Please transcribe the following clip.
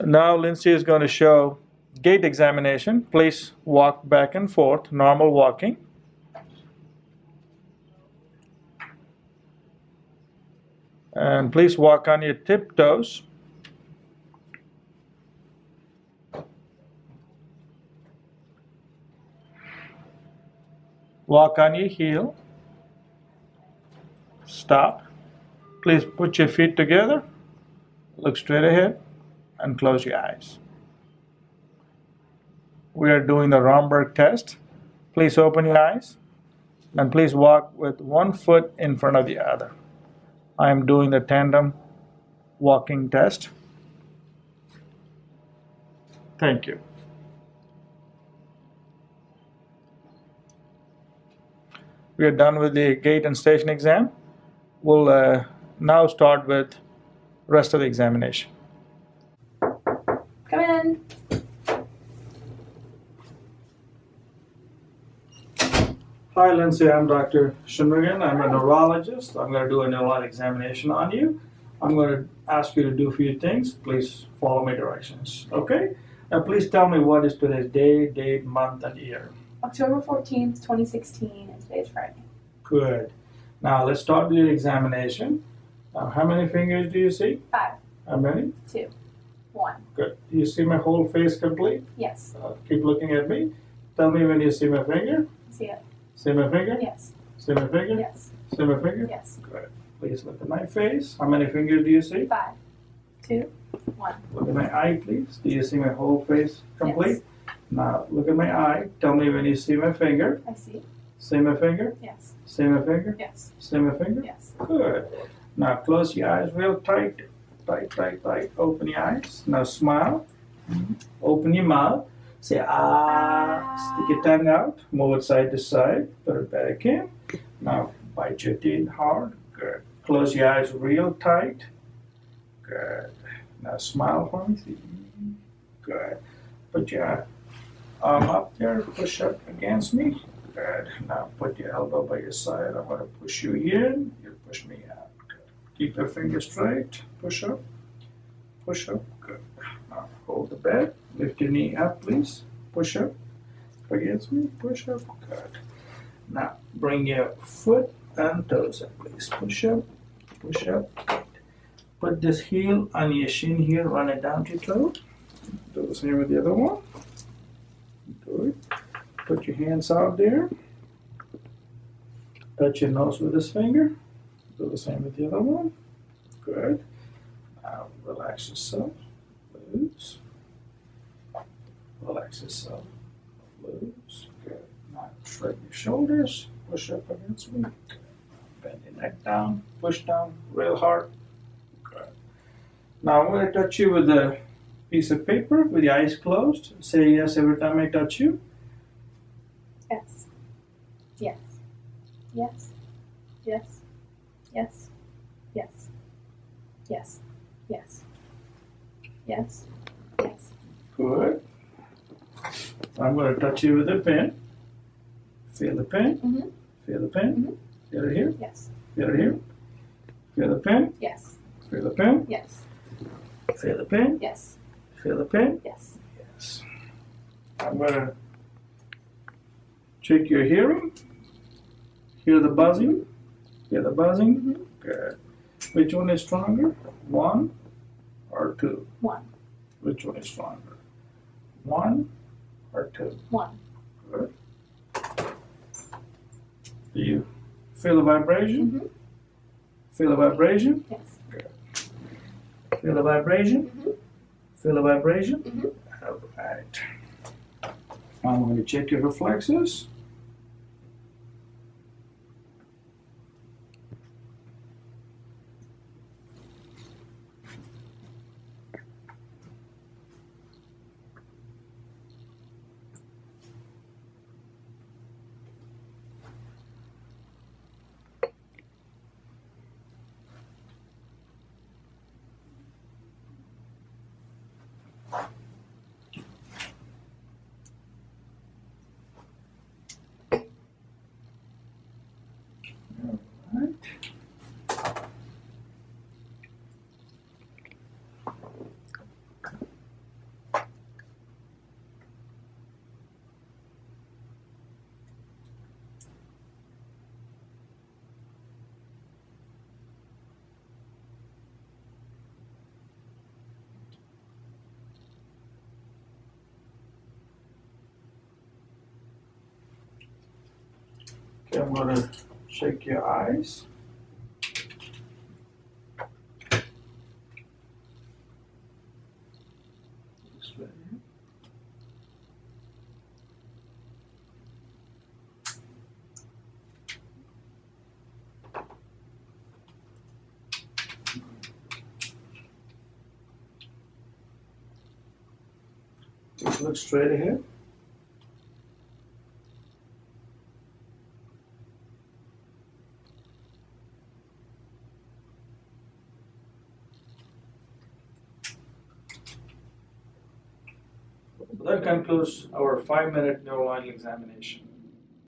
Now Lindsay is going to show gait examination. Please walk back and forth, normal walking. And please walk on your tiptoes. Walk on your heel. Stop. Please put your feet together. Look straight ahead and close your eyes. We are doing the Romberg test. Please open your eyes and please walk with one foot in front of the other. I am doing the tandem walking test. Thank you. We are done with the gait and station exam. We'll uh, now start with rest of the examination. Come in. Hi, Lindsay. I'm Dr. Shanmugham. I'm a neurologist. I'm going to do a neurologic examination on you. I'm going to ask you to do a few things. Please follow my directions. Okay? Now, please tell me what is today's day, date, month, and year. October 14th, 2016, and today is Friday. Good. Now, let's start with your examination. Now, how many fingers do you see? Five, How many? two, one. Good. Do you see my whole face complete? Yes. Uh, keep looking at me. Tell me when you see my finger. See it? See my finger? Yes. See my finger? Yes. See my finger? Yes. Good. Please look at my face. How many fingers do you see? Five, two, one. Look at my eye, please. Do you see my whole face complete? Yes. Now look at my eye. Tell me when you see my finger. I see. See my finger. Yes. See my finger. Yes. See my finger. Yes. Good. Now close your eyes real tight. Tight, tight, tight. Open your eyes. Now smile. Open your mouth. Say ah. Stick your tongue out. Move it side to side. Put it back in. Now bite your teeth hard. Good. Close your eyes real tight. Good. Now smile for me. Good. Put your arm up there. Push up against me. Good. Now put your elbow by your side. I'm going to push you in. You push me out. Keep your fingers straight. Push up. Push up. Good. Now hold the bed. Lift your knee up, please. Push up. Against me. Push up. Good. Now bring your foot and toes up, please. Push up. Push up. Good. Put this heel on your shin here. Run it down to your toe. Do the same with the other one. Good. Put your hands out there. Touch your nose with this finger. Do the same with the other one. Good. Now relax yourself. Loose. Relax yourself. Loose. Good. Now shrug your shoulders. Push up against me. Good. Bend your neck down. Push down real hard. Good. Now I'm going to touch you with a piece of paper with your eyes closed. Say yes every time I touch you. Yes. Yes. Yes. Yes. Yes. Yes. Yes. Yes. Yes. Yes. Good. I'm going to touch you with a pen. Feel the pen. Mhm. Feel the pen. Mhm. Feel it here. Yes. Feel it here. Feel the pen. Yes. Feel the pen. Yes. Feel the pen. Yes. Feel the pen. Yes. Yes. I'm going to check your hearing. Hear the buzzing. Hear the buzzing. Good. Which one is stronger? One or two? One. Which one is stronger? One or two? One. Good. Do you feel the vibration? Mhm. Feel the vibration? Yes. Good. Feel the vibration? Mhm. Feel the vibration? Mhm. All right. I'm going to check your reflexes. Right. I'm gonna shake your eyes. Look straight ahead. Concludes our five-minute neuroanal examination.